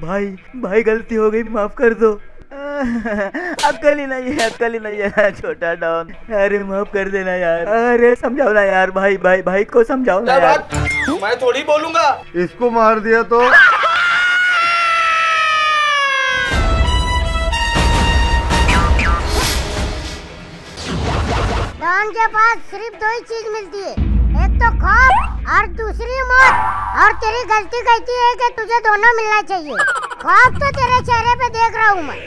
भाई भाई गलती हो गई माफ़ कर दो। अक्कल ही नहीं है अक्कल ही नहीं है छोटा डॉन। अरे माफ़ कर देना यार। अरे समझाओ ना यार भाई भाई भाई को समझाओ ना यार। मैं थोड़ी बोलूँगा। इसको मार दिया तो। डॉन के पास सिर्फ़ दो ही चीज़ मिलती है। तो खौफ और दूसरी मौत। और तेरी गलती कहती है कि तुझे दोनों मिलना चाहिए। खौफ तो तेरे चेहरे पे देख रहा हूँ मैं।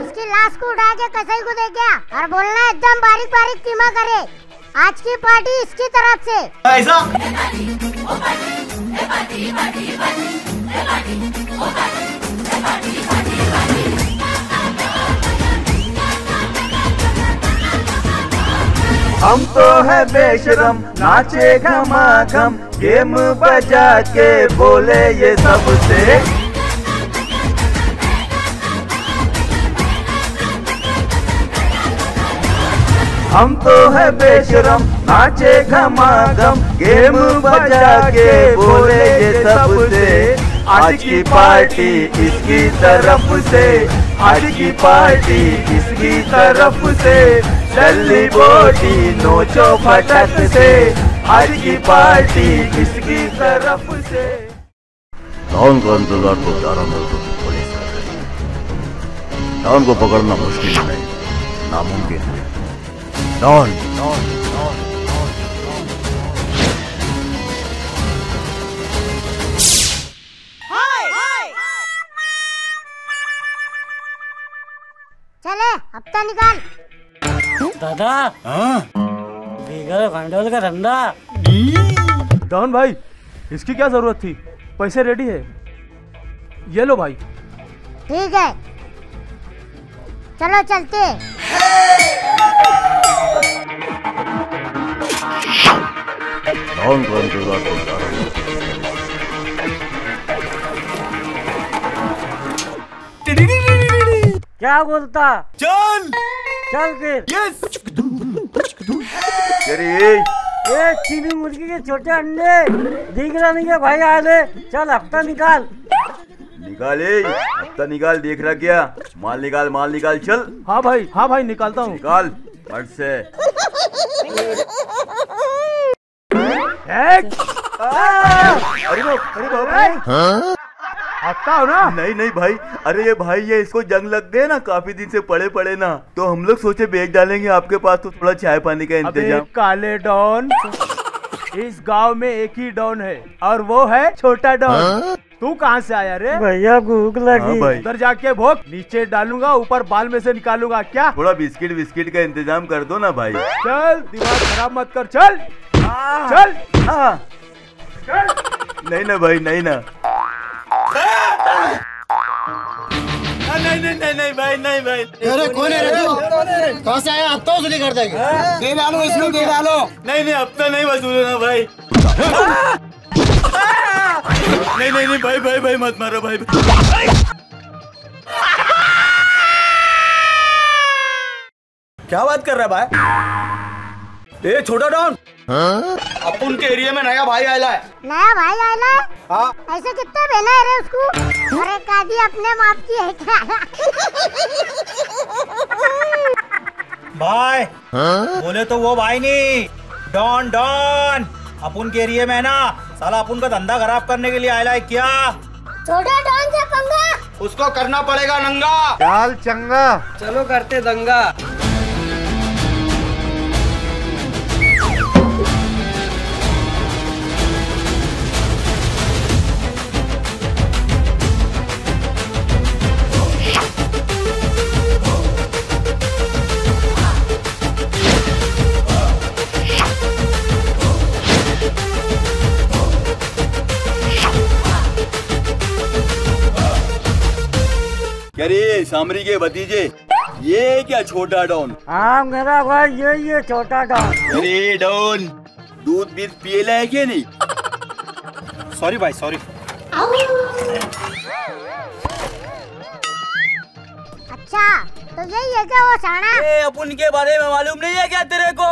इसकी लाश को उठा के कसाई को दे गया और बोलना एकदम बारीक बारीक कीमा करे। आज की पार्टी इसकी तरफ़ से। ऐसा? हम तो है बेशरम, नाचे घमाघम, गेम बजा के बोले ये सबसे। हम तो है बेशरम, नाचे घमाघम, गेम बजा के बोले ये सबसे। आज की पार्टी इसकी तरफ़ से, आज की पार्टी इसकी तरफ़ से। चली बोटी नोचो फटक से। आज की पार्टी इसकी तरफ़ से। डॉन का इंतज़ार तो ग्यारह मजदूर की पुलिस कर रही है। डॉन को पकड़ना मुश्किल नहीं नामुमकिन है। डॉन चले हफ़्ता निकाल। दादा। बिगर खंडोल का धंधा। डॉन भाई इसकी क्या ज़रूरत थी? पैसे रेडी है। ये लो भाई। ठीक है। चलो चलते। डॉन का इंतज़ार ग्यारह क्या बोलता चल चल फिर। यस अरे ये चीनी मुर्गी के छोटे अंडे। दिख रहा नहीं क्या भाई आ ले। चल हफ़्ता निकाल। निकाले हफ़्ता निकाल देख रहा क्या? माल निकाल माल निकाल चल। हाँ भाई हाँ भाई निकालता हूँ। निकाल फट से। अरे अरे बाप। हफ़्ता हो ना? नहीं नहीं भाई। अरे ये भाई ये इसको जंग लग गए ना काफ़ी दिन से पड़े पड़े ना। तो हम लोग सोचे बेच डालेंगे आपके पास तो थोड़ा चाय पानी का इंतज़ाम। काले डॉन इस गाँव में एक ही डॉन है और वो है छोटा डॉन। तू कहाँ से आया रे? भैया भूख हाँ लगी भाई। उधर जाके भोग नीचे डालूँगा ऊपर बाल में से निकालूँगा क्या? थोड़ा बिस्किट बिस्किट का इंतज़ाम कर दो ना भाई। चल दिमाग खराब मत कर चल। चल। हाँ। नहीं ना भाई नहीं ना। नहीं नहीं नहीं नहीं भाई नहीं भाई। अरे कौन है रे तू कहाँ से आया? अब तो वसूली कर देंगे दे डालो इसमें दे डालो। नहीं नहीं हफ़्ता नहीं वसूलना भाई। नहीं नहीं नहीं भाई भाई भाई मत मारो भाई। क्या बात कर रहा है भाई? ए छोटा डॉन। अपन के एरिया में नया भाई आया है। नया भाई आया है? हाँ। ऐसे कितने बहना है रे उसको? अरे कादी अपने माप की है क्या? भाई हाँ? बोले तो वो भाई नहीं। डॉन डॉन अपन के एरिया में ना साला अपन का धंधा खराब करने के लिए आया है क्या? छोटा डॉन से पंगा। उसको करना पड़ेगा नंगा। चाल चंगा। चलो करते दंगा। सामरी के भतीजे। ये क्या छोटा डॉन? हाँ मेरा भाई ये ये छोटा डॉन। अरे डॉन दूध बीत पिए है क्या नहीं? सॉरी भाई सॉरी अच्छा तो यही है क्या वो साड़ा ए अपन के बारे में मालूम नहीं है क्या तेरे को?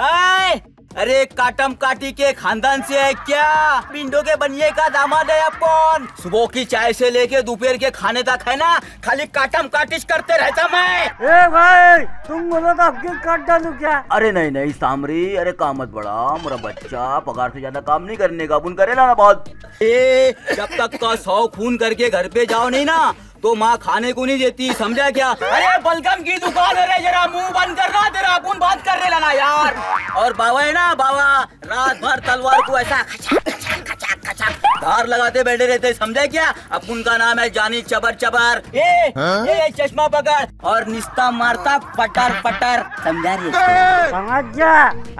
आय? अरे काटम काटी के खानदान से है क्या? पिंडो के बनिए का दामाद है अपन। सुबह की चाय से लेके दोपहर के खाने तक है ना? खाली काटम काटिश करते रहता मैं। ए भाई तुम बोलो तो आपके काट डालू क्या? अरे नहीं नहीं सामरी अरे काम मत बड़ा मेरा बच्चा पगार से ज़्यादा काम नहीं करने का अपन करे ना बहुत। ए जब तक का सौ खून करके घर पे जाओ नहीं ना तो माँ खाने को नहीं देती समझा क्या? अरे बलगम की दुकान है जरा मुँह बंद करना तेरा अपन बात कर ले ना यार। और बाबा है ना बाबा रात भर तलवार को ऐसा खचा खचा खचा खचा धार लगाते बैठे रहते समझा क्या? अपन का नाम है जानी चबर चबर। ए ए चश्मा पकड़। और निस्ता मारता पटर पटर समझा रही समझ जा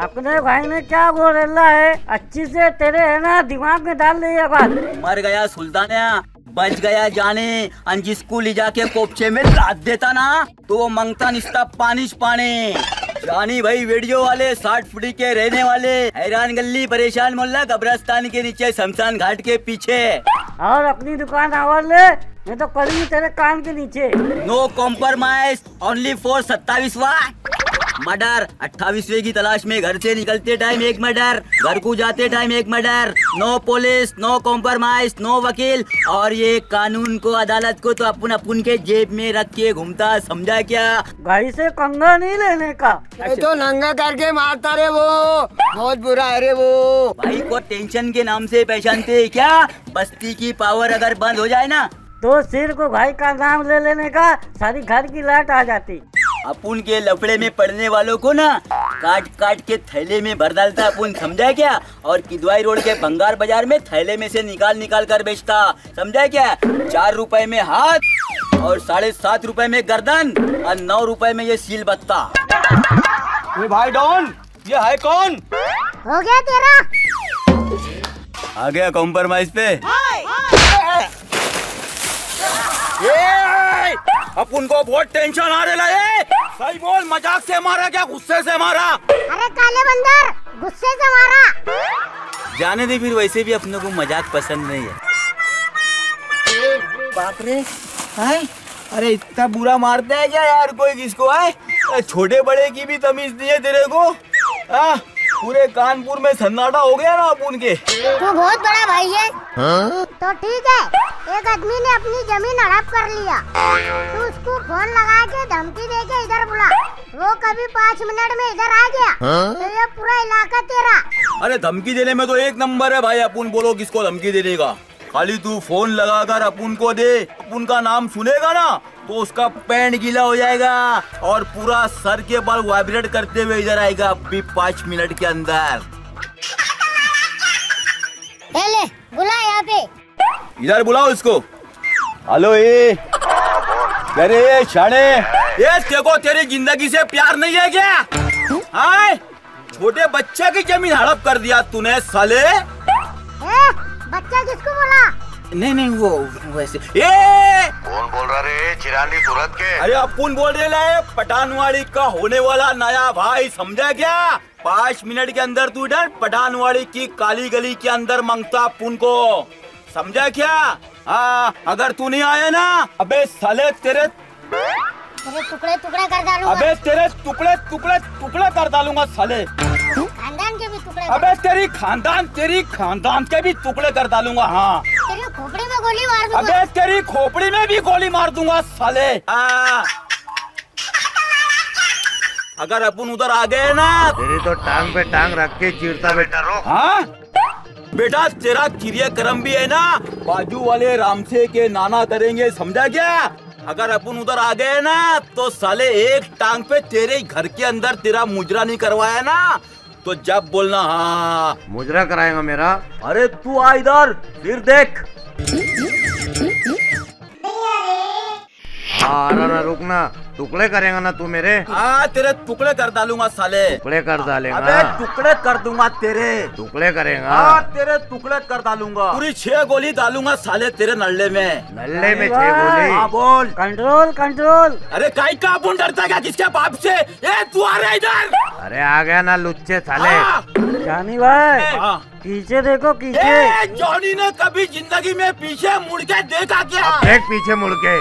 अपने भाई ने क्या बोल रहा है? अच्छी से तेरे है ना दिमाग में डाल दे ये बात मर गया सुल्तानिया बच गया जाने। जिसको ले जाके कोपचे में लाद देता ना तो वो मंगता निस्ता पानिश पानी। जानी भाई वीडियो वाले साठ फुटी के रहने वाले। हैरान गली परेशान मोहल्ला कब्रस्तान के नीचे शमशान घाट के पीछे। और अपनी दुकान आवाज़ ले मैं तो करूँगी तेरे कान के नीचे। No compromise only four for सत्ताईसवा murder. अट्ठाईसवे की तलाश में घर से निकलते टाइम एक मर्डर। घर को जाते टाइम एक murder. No police no compromise no वकील। और ये कानून को अदालत को तो अपन अपन के जेब में रख के घूमता समझा क्या? भाई से कंगा नहीं लेने का? तो नंगा करके मारता रे वो। बहुत बुरा है रे वो। भाई को टेंशन के नाम से पहचानते हैं क्या? बस्ती की पावर अगर बंद हो जाए ना? तो सिर को भाई का नाम ले लेने का सारी घर की लाट आ जाती। अपुन के लफड़े में पड़ने वालों को ना काट काट के थैले में भर डालता अपुन समझा क्या? और किदवाई रोड के भंगार बाज़ार में थैले में से निकाल निकाल कर बेचता समझा क्या? चार रुपए में हाथ और साढ़े सात रुपए में गर्दन और नौ रुपए में ये सील बत्ता। ये भाई डॉन ये है कौन? हो गया तेरा। आ गया कॉम्प्रोमाइज पे। अपुन को बहुत टेंशन आ रहा है। सही बोल मज़ाक से मारा क्या गुस्से से मारा? अरे काले बंदर गुस्से से मारा। जाने दे फिर वैसे भी अपने को मज़ाक पसंद नहीं है। बाप रे। हाय अरे इतना बुरा मारता है क्या यार कोई किसको है छोटे बड़े की भी तमीज नहीं है तेरे को। आ, पूरे कानपुर में सन्नाटा हो गया ना अपन के तू बहुत बड़ा भाई है हा? तो ठीक है एक आदमी ने अपनी ज़मीन हड़प कर लिया। तू उसको फ़ोन लगा के धमकी दे के इधर बुला। वो कभी पाँच मिनट में इधर आ गया। हाँ? तो ये पूरा इलाका तेरा। अरे धमकी देने में तो एक नंबर है भाई अपन बोलो किसको धमकी देने का खाली तू फ़ोन लगाकर अपन को दे अपन का नाम सुनेगा ना तो उसका पैंट गीला हो जाएगा और पूरा सर के बाल वाइब्रेट करते हुए इधर आएगा अभी पाँच मिनट के अंदर। ले ले बुला यहाँ पे। इधर बुलाओ इसको। हेलो ये अरे ये शाणे ये देखो तेरी ज़िंदगी से प्यार नहीं है क्या? हाय छोटे बच्चे की ज़मीन हड़प कर दिया तूने साले। ए, बच्चा किसको बोला? नहीं नहीं वो वैसे ए! कौन बोल रहा रे? चिरांदी सूरत के। अरे अपुन बोल रहे है पठानवाड़ी का होने वाला नया भाई समझा क्या? पाँच मिनट के अंदर तू इधर पठानवाड़ी की काली गली के अंदर माँगता अपुन को। समझा क्या? हाँ अगर तू नहीं आया ना अबे साले तेरे तेरे टुकड़े टुकड़े कर डालूँगा। अबे तेरे टुकड़े टुकड़े टुकड़े कर डालूँगा साले। खानदान के भी टुकड़े अबे तेरी खानदान तेरी खानदान के भी टुकड़े कर डालूँगा हाँ। तेरी खोपड़ी में गोली मार दूँगा। अबे तेरी खोपड़ी में भी गोली मार दूँगा साले। हाँ। अगर अपन उधर आ गए ना तेरी तो टांग पे टांग रख के चीरता बेटा रोक। हाँ? बेटा तेरा क्रियाक्रम भी है ना? बाजू वाले रामसे के नाना करेंगे समझा क्या? अगर अपन उधर आ गए ना तो साले एक टांग पे तेरे घर के अंदर तेरा मुजरा नहीं करवाया ना? तो जब बोलना हाँ। मुजरा कराएगा मेरा। अरे तू आ इधर फिर देख। ना रुकना। टुकड़े करेगा ना तू मेरे? हाँ तेरे टुकड़े कर डालूँगा साले। टुकड़े कर अबे डालेगा टुकड़े कर दूँगा तेरे। टुकड़े करेगा। हाँ तेरे टुकड़े कर डालूँगा। पूरी छह गोली डालूँगा साले तेरे नल्ले में। नल्ले में छह गोली? हाँ बोल। Control control. अरे काई का अपन डरता क्या किसके बाप से? ए तू आ रहा इधर। अरे आ गया ना लुच्चे साले। हाँ। जानी भाई। पीछे देखो पीछे। जॉनी ने कभी ज़िंदगी में पीछे मुड़ के देखा क्या? देख पीछे मुड़ के?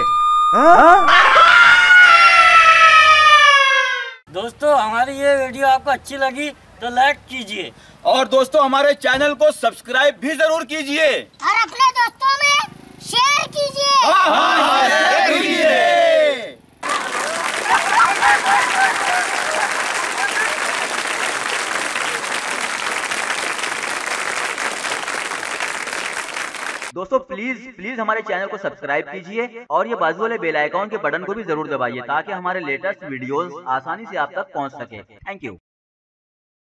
दोस्तों हमारी ये वीडियो आपको अच्छी लगी तो लाइक कीजिए। और दोस्तों हमारे चैनल को सब्सक्राइब भी ज़रूर कीजिए। और अपने दोस्तों में शेयर कीजिए। हाँ हाँ, हाँ प्लीज़ प्लीज़ हमारे चैनल को सब्सक्राइब कीजिए और ये बाजू वाले बेल आइकॉन के बटन को भी ज़रूर दबाइए ताकि हमारे लेटेस्ट वीडियोस आसानी से आप तक पहुँच सके। Thank you